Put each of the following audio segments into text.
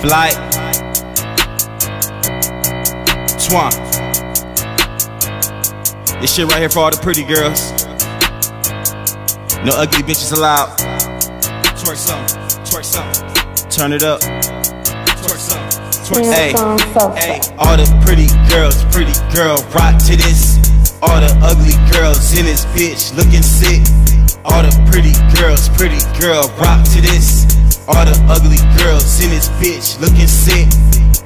Flight. Twan. This shit right here for all the pretty girls. No ugly bitches allowed. Twerk some, twerk some. Turn it up. Twerk some, twerk. Hey, hey, all the pretty girls, pretty girl, rock to this. All the ugly girls in this bitch looking sick. All the pretty girls, pretty girl, rock to this. All the ugly girls in this bitch looking sick.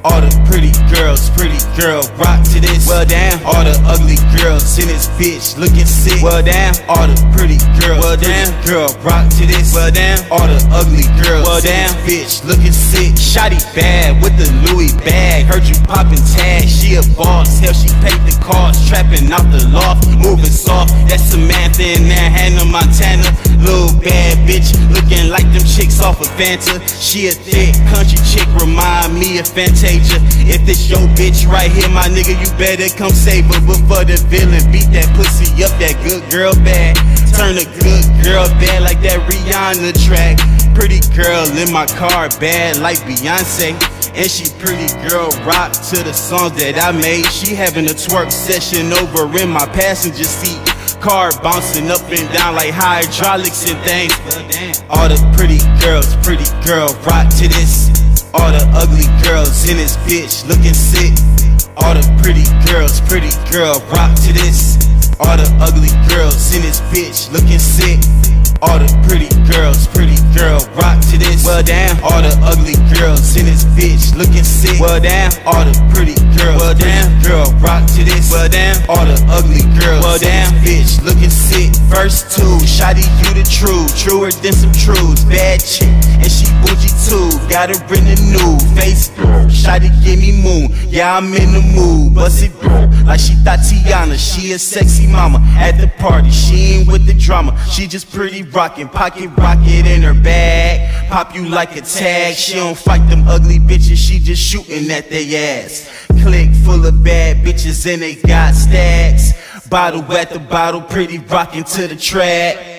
All the pretty girls, pretty girl, rock to this. Well damn. All the ugly girls in this bitch looking sick. Well damn. All the pretty girls, well damn. Girl, rock to this. Well damn. All the ugly girls, well damn. Bitch looking sick. Shotty bad with the Louis bag. Heard you poppin' tag. She a boss. Hell, she paid the cost. Trapping out the loft, moving soft. That's Samantha and that Hannah Montana. Little bad bitch, looking like them chicks off of Fanta. She a thick country chick, remind me of Fantasia. If this your bitch right here, my nigga, you better come save her before the villain beat that pussy up. That good girl bad, turn a good girl bad like that Rihanna track. Pretty girl in my car, bad like Beyonce. And she pretty girl rock to the songs that I made. She having a twerk session over in my passenger seat. Car bouncing up and down like hydraulics and things. All the pretty girls, pretty girl, rock to this. All the ugly girls in this bitch looking sick. All the pretty girls, pretty girl, rock to this. All the ugly girls in this bitch looking sick. All the girl, rock to this. Well damn. All the ugly girls in this bitch looking sick. Well damn. All the pretty girls, well damn. Girl, rock to this. Well damn. All the ugly girls, well damn. Bitch looking sick. First two, shotty you the true, truer than some truths. Bad chick, and she bougie too. Got her in the new face. Shotty give me moon, yeah I'm in the mood. Bust it like she Tatiana. She a sexy mama at the party. She ain't with the drama. She just pretty rockin', pocket rocket in her bag. Pop you like a tag. She don't fight them ugly bitches. She just shootin' at their ass. Click full of bad bitches and they got stacks. Bottle at the bottle, pretty rockin' to the track.